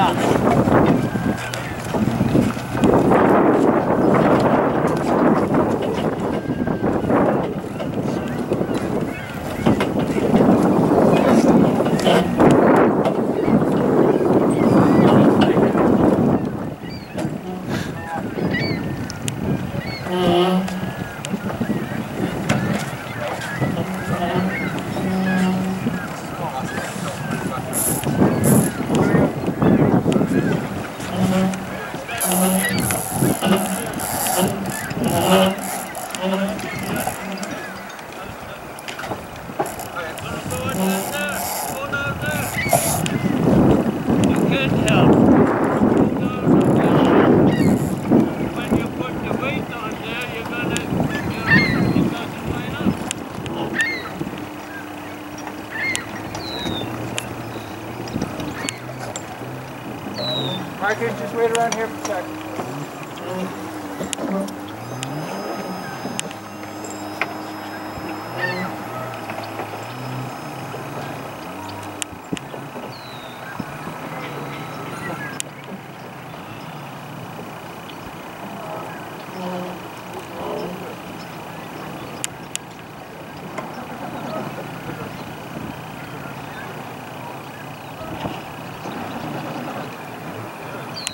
样。I just wait around here for a second.